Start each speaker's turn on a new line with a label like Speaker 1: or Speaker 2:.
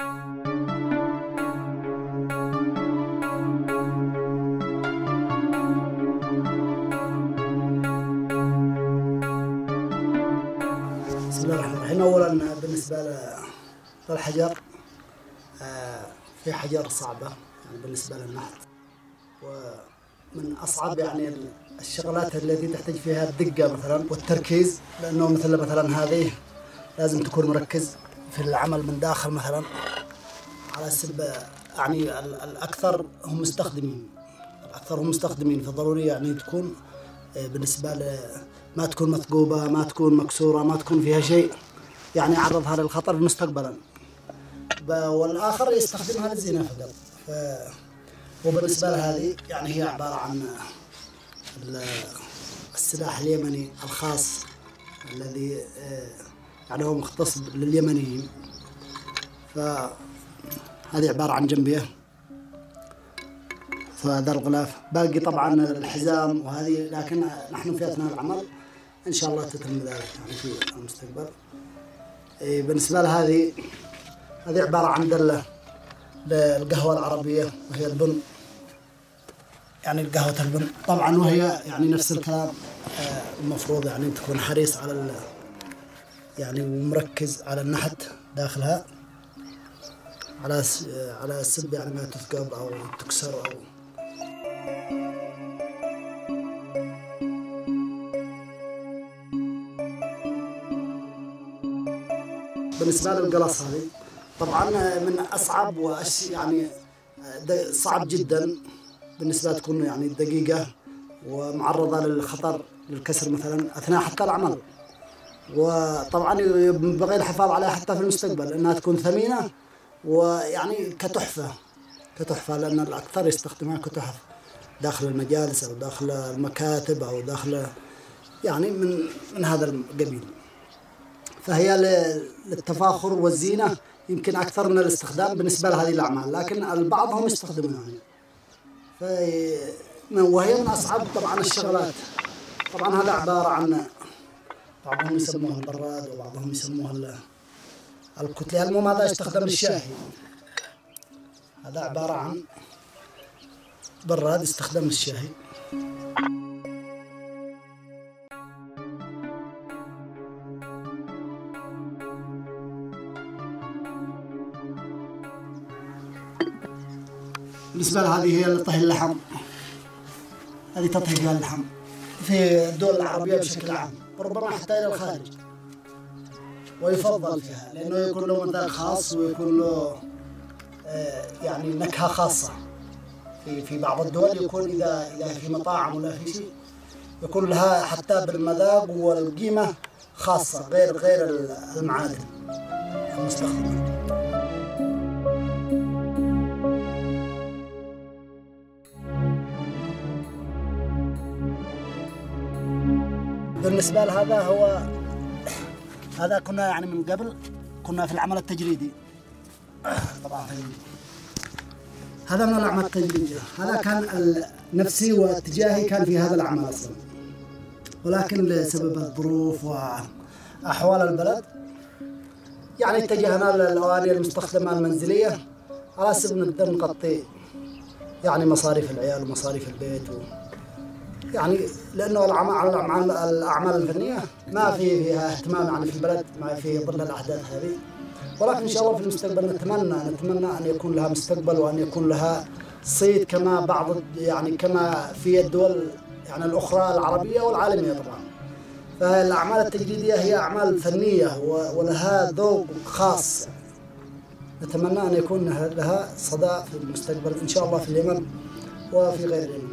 Speaker 1: بسم الله الرحمن الرحيم. اولا بالنسبة للحجر آه، في حجر صعبة يعني بالنسبة للنحت ومن أصعب يعني الشغلات التي تحتاج فيها الدقة مثلا والتركيز لأنه مثل مثلا هذه لازم تكون مركز. في العمل من داخل مثلا على سب يعني ال- الأكثر هم مستخدمين. الأكثر هم مستخدمين فضروري يعني تكون آه، بالنسبة ل ما تكون مثقوبة ما تكون مكسورة ما تكون فيها شيء يعني يعرضها للخطر مستقبلا. والآخر يستخدمها للزينه فقط. ف وبالنسبة لهذه يعني هي عبارة عن ال- السلاح اليمني الخاص الذي آه، يعني هو مختص لليمنيين. فهذه عبارة عن جنبيه. فهذا الغلاف. باقي طبعا الحزام وهذه لكن نحن في أثناء العمل إن شاء الله تتم ذلك يعني في المستقبل. بالنسبة لهذه هذه عبارة عن دلة للقهوة العربية وهي البن. يعني قهوة البن. طبعا وهي يعني نفس الكلام آه، المفروض يعني تكون حريص على يعني ومركز على النحت داخلها على على سب يعني ما تثقب أو تكسر أو. بالنسبة للقلص هذه طبعا من أصعب وأش يعني صعب جدا بالنسبة تكون يعني دقيقة ومعرضة للخطر للكسر مثلا أثناء حتى العمل. وطبعا ينبغي الحفاظ عليها حتى في المستقبل إنها تكون ثمينة ويعني كتحفة كتحفة لأن الأكثر يستخدمها كتحف داخل المجالس أو داخل المكاتب أو داخل يعني من من هذا القبيل. فهي للتفاخر والزينة يمكن أكثر من الاستخدام بالنسبة لهذه الأعمال لكن البعض هم يستخدمونها في وهي من أصعب طبعا الشغلات طبعا هذا عبارة عن بعضهم يسموها البراد وبعضهم يسموها ال- الكتلة. المهم هذا يستخدم الشاهي هذا عبارة عن براد يستخدم الشاهي بالنسبة لهذه هي لطهي اللحم. هذه تطهي اللحم. في الدول العربية بشكل عام. وربما حتى إلى الخارج. ويفضل فيها لأنه يكون له مذاق خاص ويكون له آه، يعني نكهة خاصة. في في بعض الدول يكون إذا إذا في مطاعم ولا في شيء يكون لها حتى بالمذاق والقيمة خاصة غير غير المعادن المستخدمة. بالنسبة لهذا هو هذا كنا يعني من قبل كنا في العمل التجريدي. طبعا هذا من الأعمال التجريدية هذا كان نفسي واتجاهي كان في هذا العمل أصلا. ولكن لسبب الظروف وأحوال البلد يعني اتجهنا للأواني المستخدمة المنزلية على أساس نقدر نغطي يعني مصاريف العيال ومصاريف البيت و... يعني لأنه الاعمال الاعمال الفنية ما في فيها اهتمام يعني في البلد ما في ظل الأحداث هذه. ولكن إن شاء الله في المستقبل نتمنى نتمنى أن يكون لها مستقبل وأن يكون لها صيت كما بعض يعني كما في الدول يعني الأخرى العربية والعالمية طبعا. فالأعمال التجريديه هي أعمال فنية ولها ذوق خاص. نتمنى أن يكون لها صدى في المستقبل إن شاء الله في اليمن وفي غير اليمن